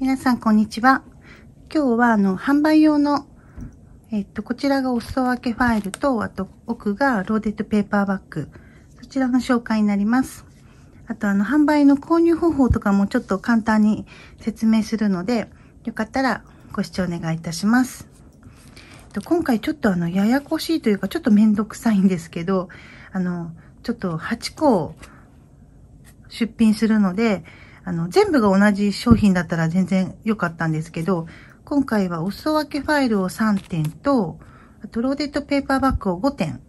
皆さん、こんにちは。今日は、あの、販売用の、えっと、こちらがお裾分けファイルと、あと、奥がローデッドペーパーバッグ。そちらの紹介になります。あと、あの、販売の購入方法とかもちょっと簡単に説明するので、よかったらご視聴お願いいたします。今回ちょっとあの、ややこしいというか、ちょっとめんどくさいんですけど、あの、ちょっと8個出品するので、あの、全部が同じ商品だったら全然良かったんですけど、今回はお裾分けファイルを3点と、あとローデッドペーパーバッグを5点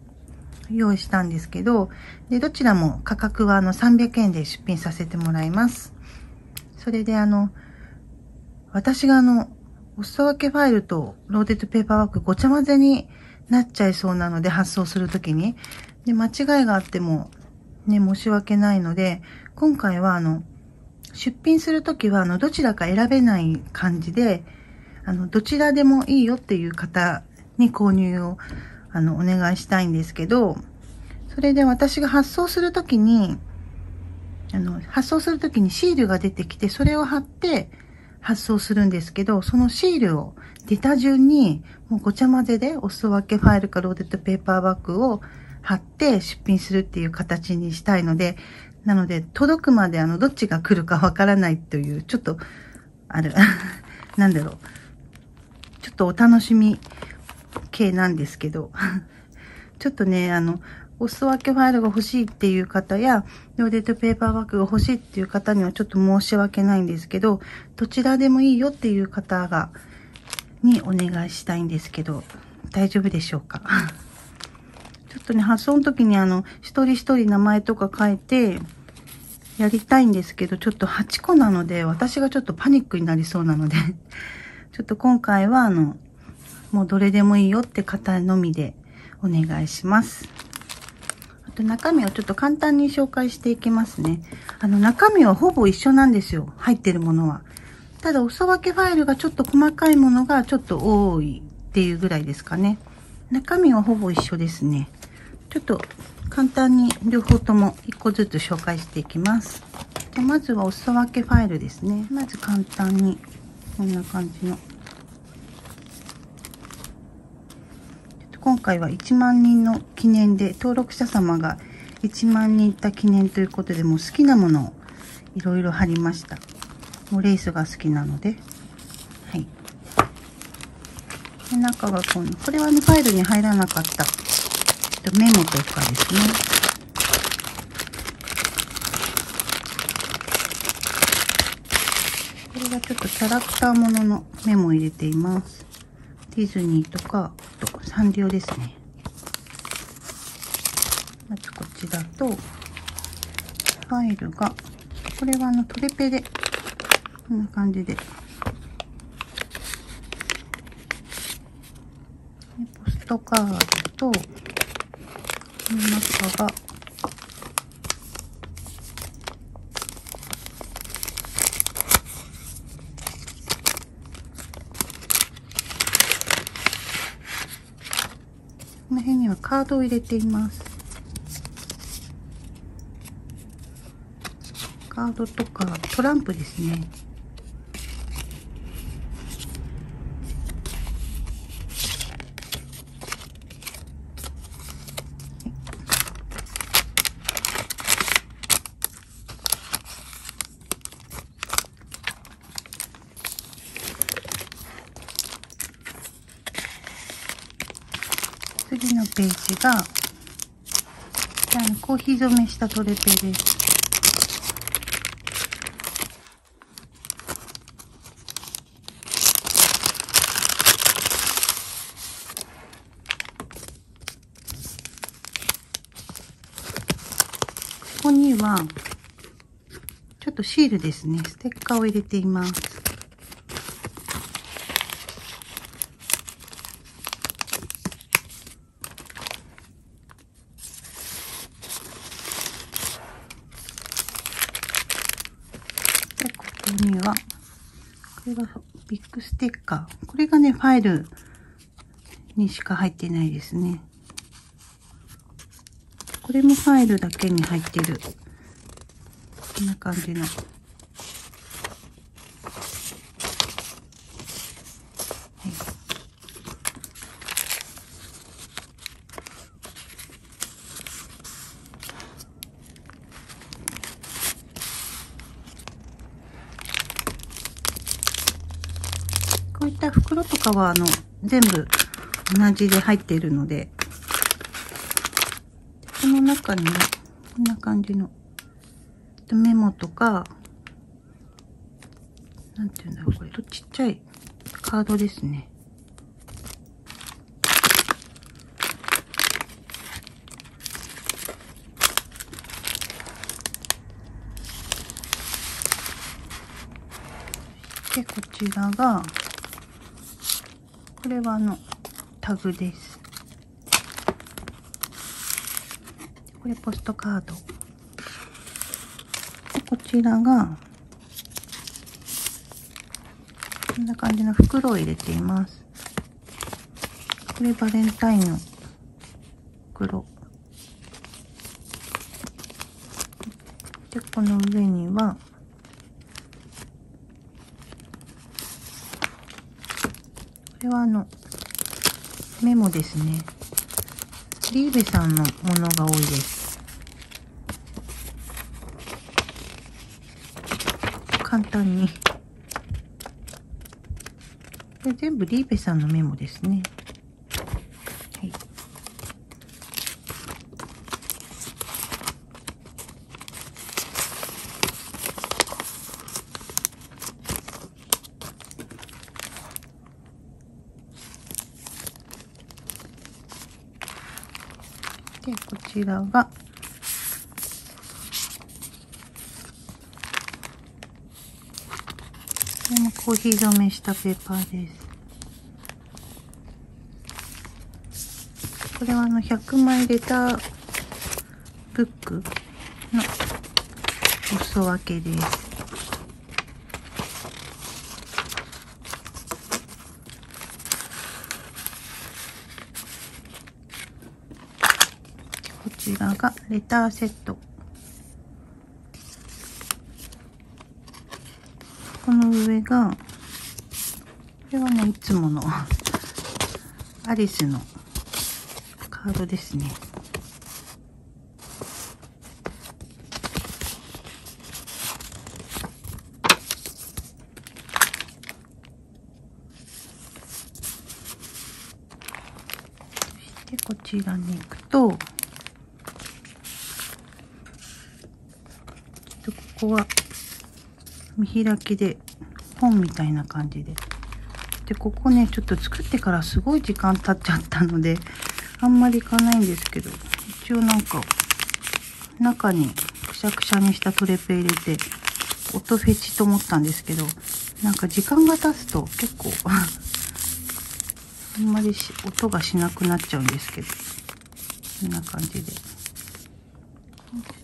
用意したんですけど、で、どちらも価格はあの300円で出品させてもらいます。それであの、私があの、お裾分けファイルとローデッドペーパーバッグごちゃ混ぜになっちゃいそうなので発送するときに。で、間違いがあってもね、申し訳ないので、今回はあの、出品するときは、あの、どちらか選べない感じで、あの、どちらでもいいよっていう方に購入を、あの、お願いしたいんですけど、それで私が発送するときに、あの、発送するときにシールが出てきて、それを貼って発送するんですけど、そのシールを出た順に、もうごちゃ混ぜでお裾分けファイルかローデッドペーパーバッグを貼って出品するっていう形にしたいので、なので、届くまであの、どっちが来るかわからないという、ちょっと、ある、なんだろう。ちょっとお楽しみ系なんですけど、ちょっとね、あの、お裾分けファイルが欲しいっていう方や、ローデットペーパーバッグが欲しいっていう方にはちょっと申し訳ないんですけど、どちらでもいいよっていう方が、にお願いしたいんですけど、大丈夫でしょうか？ちょっとね、発送の時にあの、一人一人名前とか書いて、やりたいんですけど、ちょっと8個なので、私がちょっとパニックになりそうなので ちょっと今回はあの、もうどれでもいいよって方のみでお願いします。あと中身をちょっと簡単に紹介していきますね。あの中身はほぼ一緒なんですよ。入ってるものは。ただお裾分けファイルがちょっと細かいものがちょっと多いっていうぐらいですかね。中身はほぼ一緒ですね。ちょっと簡単に両方とも1個ずつ紹介していきます。でまずはお裾分けファイルですね。まず簡単にこんな感じの。今回は1万人の記念で登録者様が1万人いった記念ということでもう好きなものをいろいろ貼りました。もうレースが好きなので。はい。で中がこの、これはね、ファイルに入らなかったとメモとかですね。これはちょっとキャラクターもののメモを入れています。ディズニーとか、あとサンリオですね。まずこちらと、ファイルが、これはあのトレペで、こんな感じで。ポストカードと、の中が。この辺にはカードを入れています。カードとかトランプですね次のページが、じゃあコーヒー染めしたトレペです。ここには、ちょっとシールですね。ステッカーを入れています。次は、これがビッグステッカー。これがね、ファイルにしか入ってないですね。これもファイルだけに入ってる。こんな感じの。袋とかはあの、全部同じで入っているので、この中にね、こんな感じの、メモとか、なんていうんだろう、これ。とちっちゃいカードですね。で、こちらが、これはあの、タグです。これポストカード。こちらが、こんな感じの袋を入れています。これバレンタインの袋。で、この上には、れはあの、メモですね。リーベさんのものが多いです。簡単に。これ全部リーベさんのメモですね。らが、これもコーヒー染めしたペーパーです。これはあの100枚レターブックのお裾分けです。ちらがレターセット。この上が、これはね、いつものアリスのカードですね。で、こちらに行くと、ここは見開きで本みたいな感じで。で、ここね、ちょっと作ってからすごい時間経っちゃったので、あんまりいかないんですけど、一応なんか、中にくしゃくしゃにしたトレペ入れて、音フェチと思ったんですけど、なんか時間が経つと結構 あんまり音がしなくなっちゃうんですけど、こんな感じで。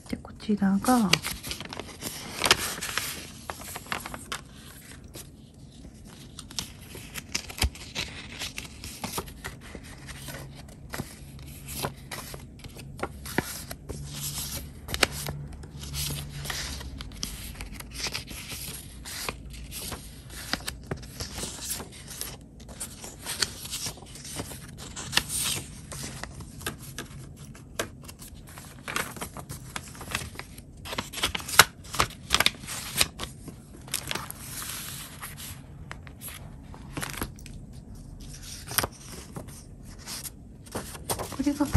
で、こちらが、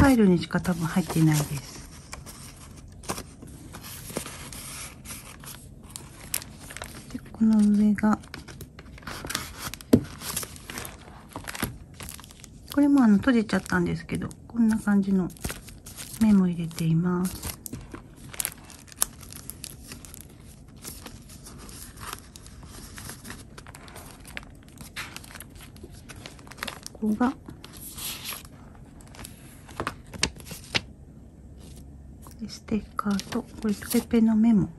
これがファイルにしか多分入っていないです。で、この上が、これもあの閉じちゃったんですけど、こんな感じのメモ入れています。ここがステッカーと、これトレペのメモ。こ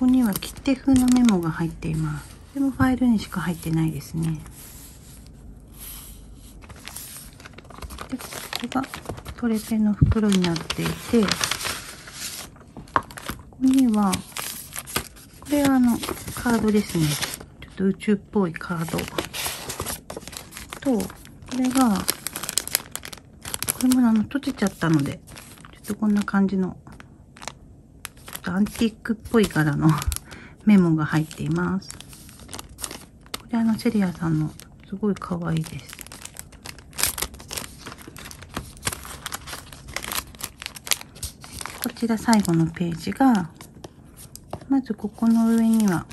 こには切手風のメモが入っています。でもファイルにしか入ってないですね。で、ここがトレペの袋になっていて、ここには、これはあの、カードですね。ちょっと宇宙っぽいカード。と、これが、これもあの、閉じちゃったので、ちょっとこんな感じのアンティークっぽい柄の メモが入っています。これあのセリアさんのすごい可愛いです。こちら最後のページが、まずここの上には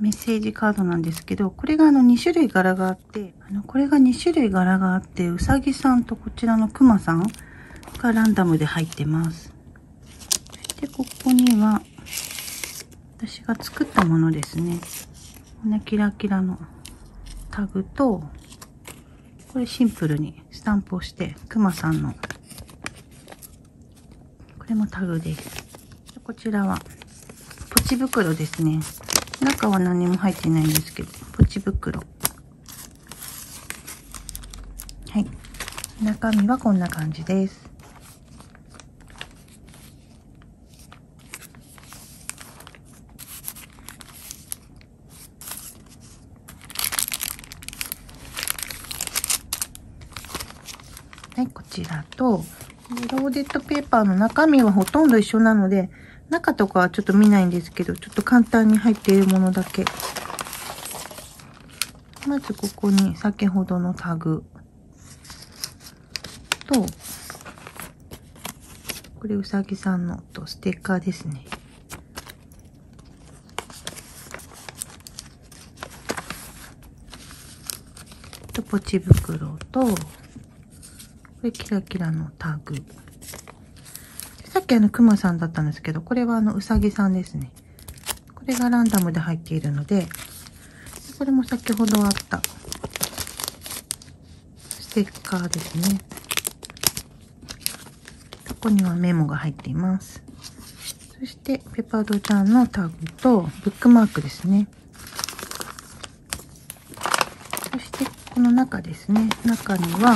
メッセージカードなんですけど、これがあの2種類柄があって、あの、これが2種類柄があって、うさぎさんとこちらのくまさんがランダムで入ってます。そしてここには、私が作ったものですね。こんなキラキラのタグと、これシンプルにスタンプをして、くまさんの、これもタグです。こちらは、ポチ袋ですね。中は何も入ってないんですけど、ポチ袋。はい。中身はこんな感じです。はい、こちらと、ローデッドペーパーの中身はほとんど一緒なので、中とかはちょっと見ないんですけど、ちょっと簡単に入っているものだけ。まずここに先ほどのタグと、これうさぎさんのとステッカーですね。とポチ袋と、これキラキラのタグ。さっきあの、クマさんだったんですけど、これはあの、うさぎさんですね。これがランダムで入っているので、これも先ほどあった、ステッカーですね。ここにはメモが入っています。そして、ペパードちゃんのタグと、ブックマークですね。そして、この中ですね。中には、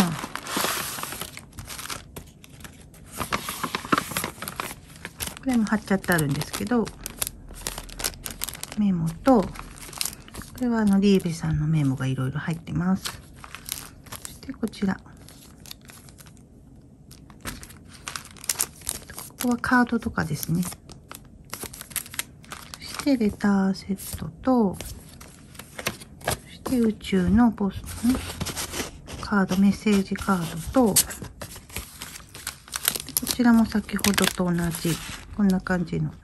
これも貼っちゃってあるんですけど、メモと、これはあの、リーベさんのメモがいろいろ入ってます。そしてこちら。ここはカードとかですね。そしてレターセットと、そして宇宙のポストね。カード、メッセージカードと、こちらも先ほどと同じこんな感じの。こ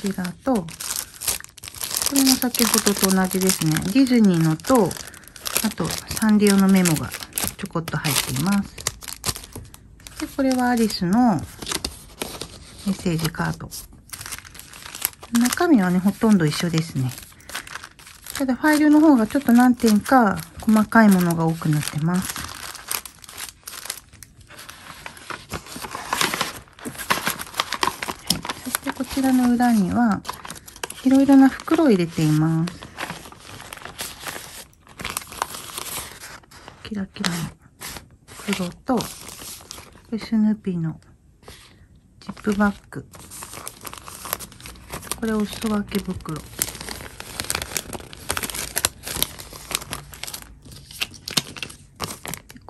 ちらと、これも先ほどと同じですね。ディズニーのと、あとサンリオのメモがちょこっと入っています。で、これはアリスのメッセージカード。中身はね、ほとんど一緒ですね。ただファイルの方がちょっと何点か細かいものが多くなってます。はい、そしてこちらの裏には、いろいろな袋を入れています。キラキラの黒と、スヌーピーのジップバッグ。これお裾分け袋。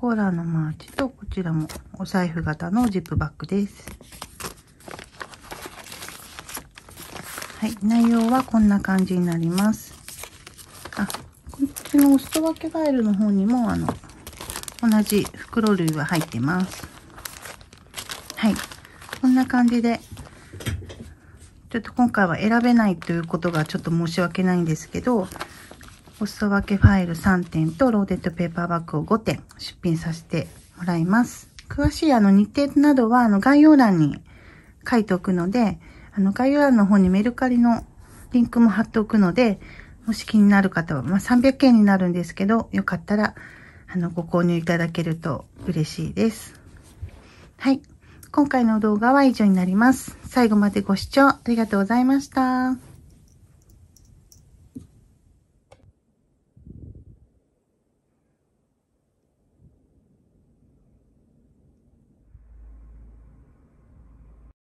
コアラのマーチと、こちらもお財布型のジップバッグです。はい、内容はこんな感じになります。あ、こっちのお裾分けファイルの方にも、あの、同じ袋類は入ってます。はい。こんな感じで、ちょっと今回は選べないということがちょっと申し訳ないんですけど、お裾分けファイル3点とローデッドペーパーバッグを5点出品させてもらいます。詳しいあの日程などはあの概要欄に書いておくので、あの概要欄の方にメルカリのリンクも貼っておくので、もし気になる方は、まあ、300円になるんですけど、よかったら、あの、ご購入いただけると嬉しいです。はい。今回の動画は以上になります。最後までご視聴ありがとうございました。